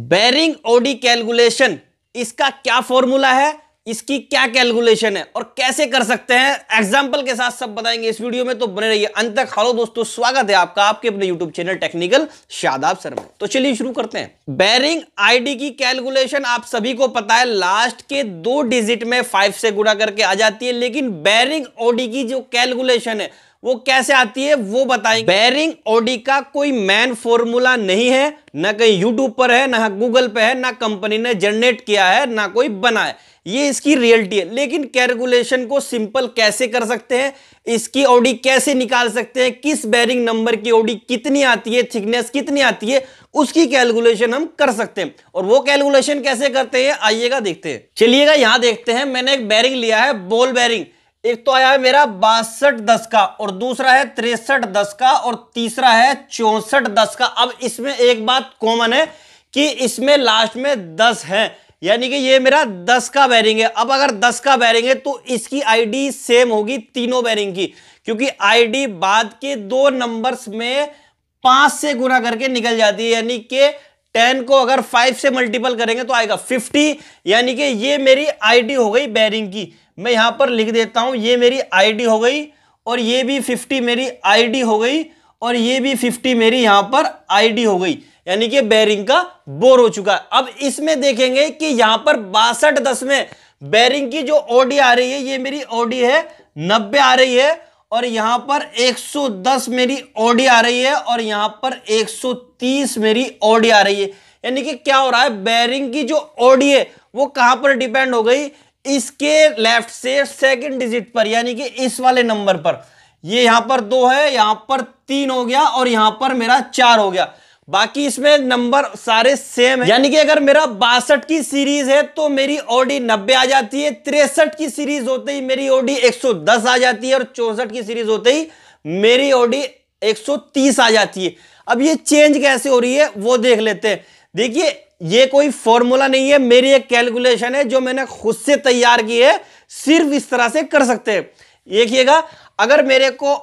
Bearing OD calculation इसका क्या formula है, इसकी क्या कैलकुलेशन है और कैसे कर सकते हैं? एग्ज़ाम्पल के साथ सब बताएँगे इस वीडियो में तो बने रहिए अंत तक। हेलो दोस्तों, स्वागत है आपका आपके अपने YouTube channel technical Shadab sir में। तो चलिए शुरू करते हैं। बैरिंग आईडी की कैलकुलेशन आप सभी को पता है लास्ट के दो डिजिट में फाइव से गुणा करके आ जाती है, लेकिन बैरिंग ओडी की जो कैलकुलेशन है वो कैसे आती है, वो बताएँगे। बैरिंग ओडी का कोई मैन फॉर्मूला नहीं है, ना कहीं यूट्यूब पर है, ना गूगल पे है, ना कंपनी ने जनरेट किया है, ना कोई बना है। ये इसकी रियलिटी है। लेकिन कैलकुलेशन को सिंपल कैसे कर सकते हैं, इसकी ओडी कैसे निकाल सकते हैं, किस बैरिंग नंबर की ओडी कितनी आती है थिकनेस कितनी आती है, उसकी कैलकुलेशन हम कर सकते हैं। और वो कैलकुलेशन कैसे करते हैं, आइएगा देखते हैं। चलिएगा, यहाँ देखते हैं। मैंने एक बैरिंग लिया है बॉल बेरिंग एक तो आया है मेरा बासठ दस का और दूसरा है तिरसठ दस का और तीसरा है चौसठ दस का। अब इसमें एक बात कॉमन है कि इसमें लास्ट में दस है, यानी कि ये मेरा दस का बैरिंग है। अब अगर दस का बैरिंग है तो इसकी आईडी सेम होगी तीनों बैरिंग की, क्योंकि आईडी बाद के दो नंबर्स में पाँच से गुना करके निकल जाती है, यानी कि टेन को अगर फाइव से मल्टीपल करेंगे तो आएगा फिफ्टी, यानी कि ये मेरी आईडी हो गई बैरिंग की। मैं यहाँ पर लिख देता हूँ, ये मेरी आईडी हो गई और ये भी 50 मेरी आईडी हो गई और ये भी 50 मेरी यहाँ पर आईडी हो गई, यानी कि बैरिंग का बोर हो चुका है। अब इसमें देखेंगे कि यहाँ पर बासठ दस में बैरिंग की जो ओडी आ रही है, ये मेरी ओडी है, नब्बे आ रही है और यहाँ पर 110 मेरी ऑडी आ रही है और यहाँ पर 130 मेरी ऑडी आ रही है। यानी कि क्या हो रहा है? बैरिंग की जो ऑडी है, वो कहाँ पर डिपेंड हो गई? इसके लेफ़्ट से सेकंड डिजिट पर, यानी कि इस वाले नंबर पर। ये यहाँ पर दो है, यहाँ पर तीन हो गया और यहाँ पर मेरा चार हो गया। बाकी इसमें नंबर सारे सेम है। यानी कि अगर मेरा बासठ की सीरीज़ है तो मेरी ओडी नब्बे आ जाती है, तिरसठ की सीरीज़ होते ही मेरी ओडी 110 आ जाती है, और चौसठ की सीरीज़ होते ही मेरी ओडी 130 आ जाती है। अब ये चेंज कैसे हो रही है, वो देख लेते हैं। देखिए, ये कोई फॉर्मूला नहीं है, मेरी एक कैलकुलेशन है जो मैंने खुद से तैयार की है, सिर्फ़ इस तरह से कर सकते हैं। देखिएगा, अगर मेरे को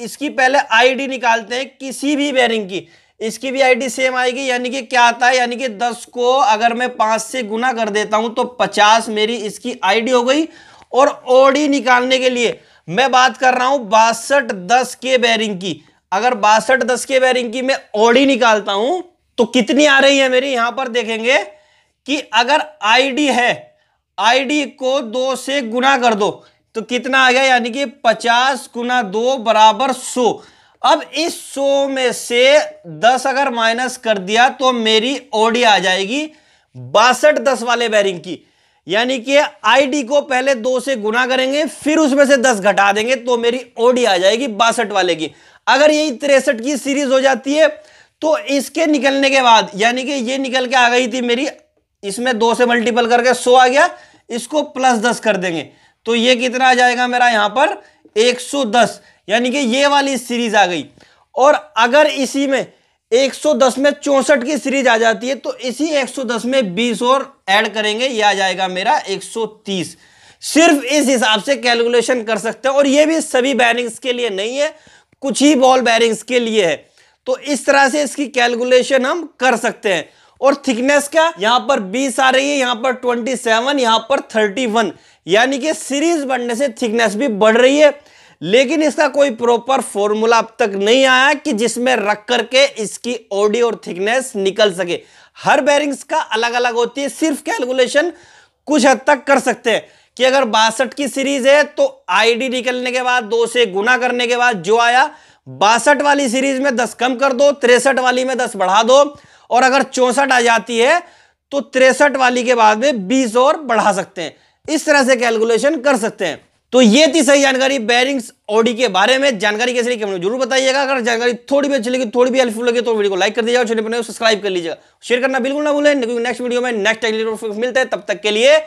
इसकी पहले आईडी निकालते हैं, किसी भी बेरिंग की इसकी भी आईडी सेम आएगी, यानी कि क्या आता है? यानी कि 10 को अगर मैं पाँच से गुना कर देता हूँ तो 50 मेरी इसकी आईडी हो गई। और ओडी निकालने के लिए मैं बात कर रहा हूँ बासठ दस के बैरिंग की। अगर बासठ दस के बैरिंग की मैं ओडी निकालता हूँ तो कितनी आ रही है मेरी? यहाँ पर देखेंगे कि अगर आईडी है आईडी को दो से गुना कर दो तो कितना आ गया? यानी कि पचास गुना दो बराबर सो। अब इस सो में से दस अगर माइनस कर दिया तो मेरी ओडी आ जाएगी बासठ दस वाले बैरिंग की। यानी कि आईडी को पहले दो से गुना करेंगे, फिर उसमें से दस घटा देंगे तो मेरी ओडी आ जाएगी बासठ वाले की। अगर यही तिरसठ की सीरीज़ हो जाती है तो इसके निकलने के बाद, यानी कि ये निकल के आ गई थी मेरी, इसमें दो से मल्टीपल करके सो आ गया, इसको प्लस दस कर देंगे। तो ये कितना आ जाएगा मेरा यहाँ पर? 110 यानी कि ये वाली सीरीज़ आ गई। और अगर इसी में 110 में चौसठ की सीरीज़ आ जाती है तो इसी 110 में 20 और ऐड करेंगे, ये आ जाएगा मेरा 130 सिर्फ़ इस हिसाब से कैलकुलेशन कर सकते हैं, और ये भी सभी बैरिंग्स के लिए नहीं है, कुछ ही बॉल बैरिंग्स के लिए है। तो इस तरह से इसकी कैलकुलेशन हम कर सकते हैं। और थिकनेस क्या? यहाँ पर 20 आ रही है, यहाँ पर 27 यहाँ पर 31 यानी कि सीरीज़ बढ़ने से थिकनेस भी बढ़ रही है। लेकिन इसका कोई प्रॉपर फॉर्मूला अब तक नहीं आया कि जिसमें रख करके इसकी ओडी और थिकनेस निकल सके। हर बैरिंग्स का अलग अलग होती है, सिर्फ़ कैलकुलेशन कुछ हद तक कर सकते हैं। कि अगर बासठ की सीरीज़ है तो आईडी निकलने के बाद, दो से गुना करने के बाद जो आया, बासठ वाली सीरीज़ में दस कम कर दो, तिरसठ वाली में दस बढ़ा दो। और अगर चौसठ आ जाती है तो तिरसठ वाली के बाद में बीस और बढ़ा सकते हैं। इस तरह से कैलकुलेशन कर सकते हैं। तो ये थी सही जानकारी बैरिंग्स ऑडी के बारे में। जानकारी कैसे लिखी ज़रूर बताइएगा। अगर जानकारी थोड़ी भी अच्छी लगी, थोड़ी भी हेल्पफुल लगी तो वीडियो को लाइक कर दीजिएगा छोटे सब्सक्राइब कर लीजिएगा। शेयर करना बिल्कुल ना भूलें। नेक्स्ट वीडियो में नेक्स्ट मिलते हैं। तब तक के लिए